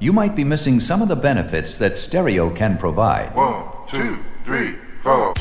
you might be missing some of the benefits that stereo can provide. One, two, three, four.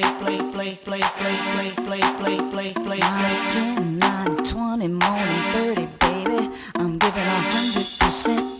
play, play, play, play, play, play, play, play, play, play, play. 10, 9, 20, more than 30, baby. I'm giving a hundred percent.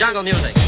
Jungle music.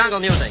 ジャンゴ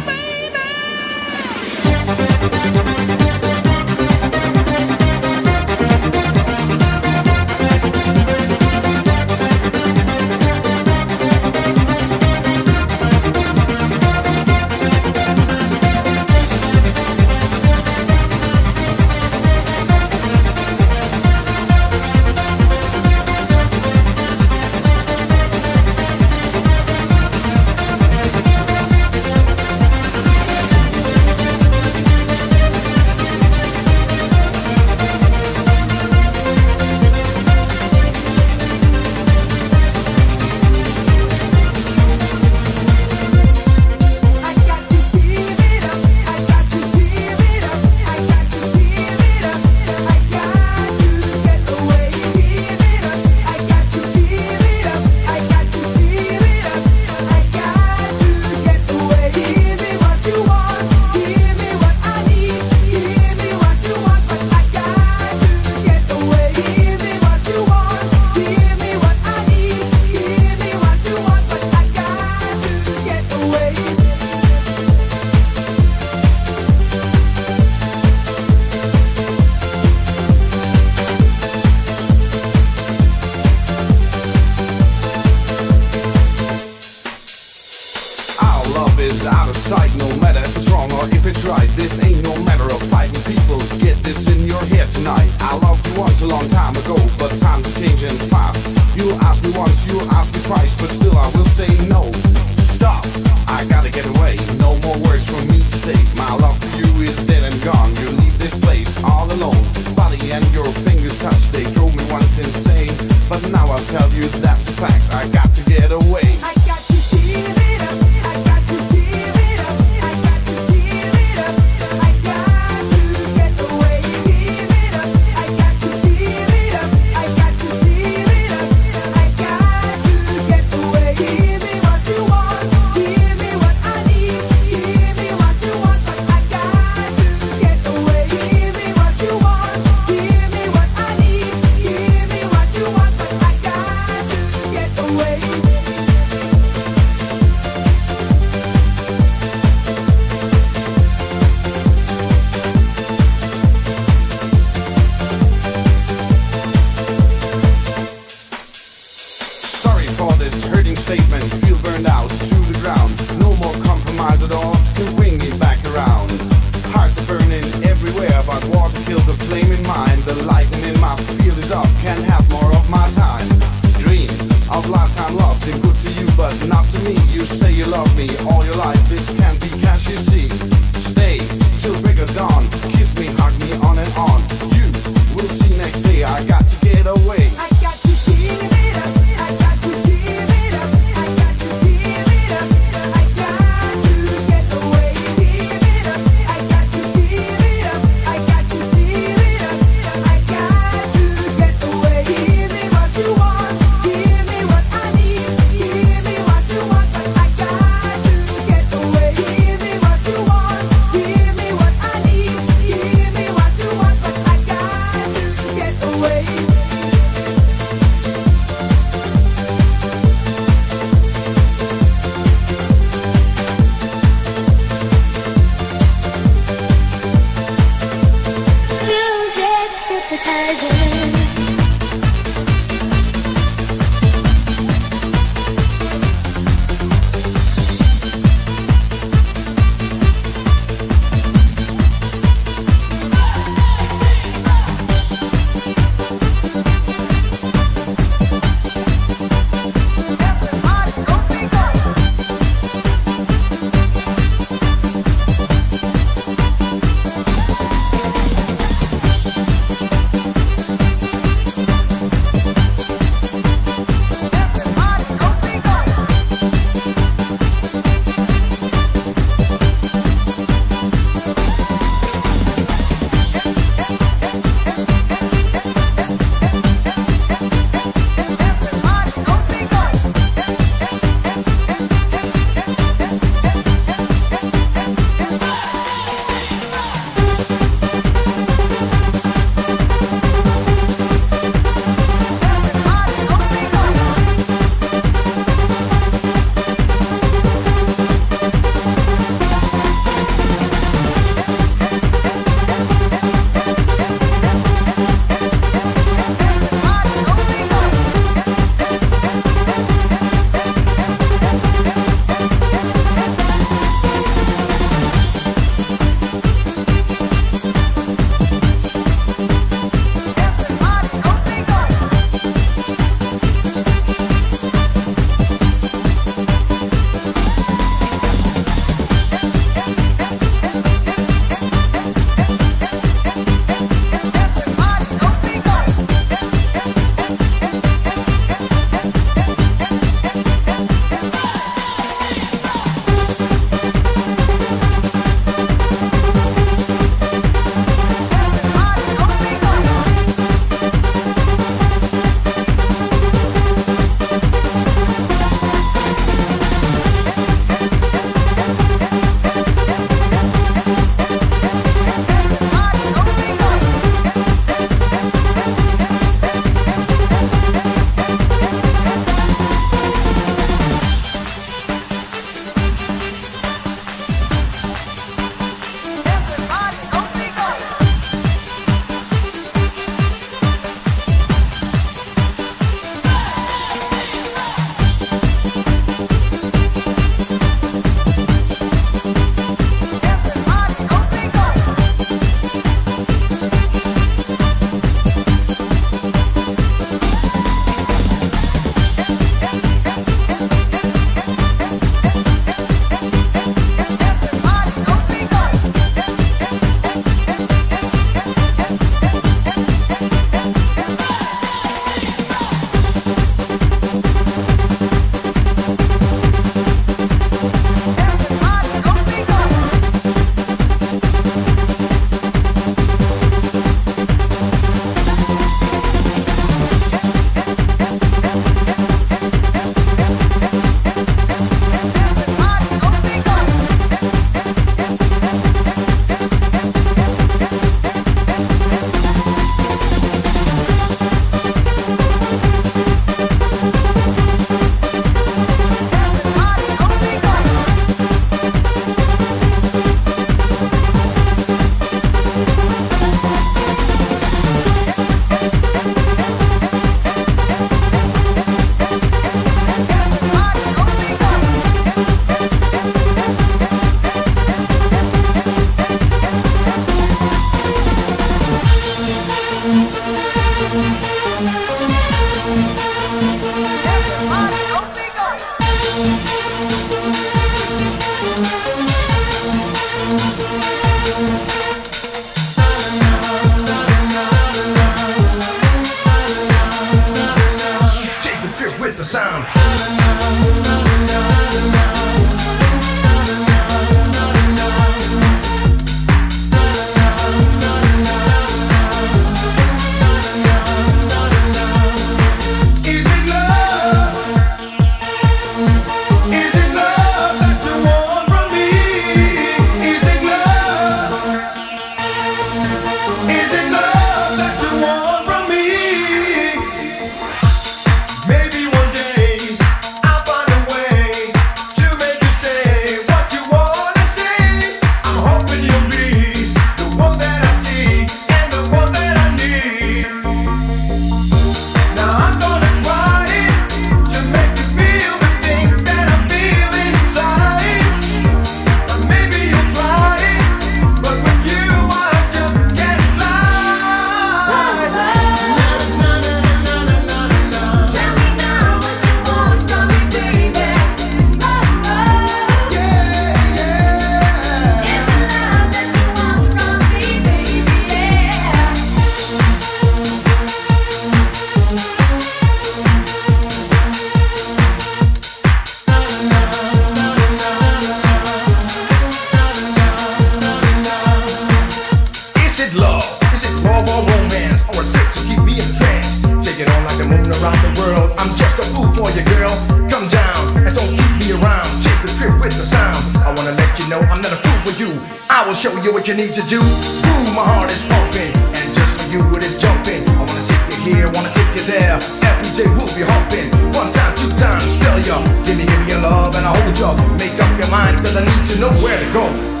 cause I need to know where to go.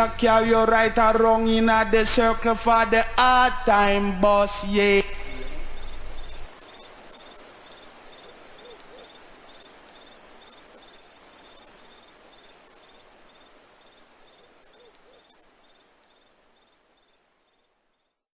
to carry you right wrong in the circle for the hard time boss, yeah.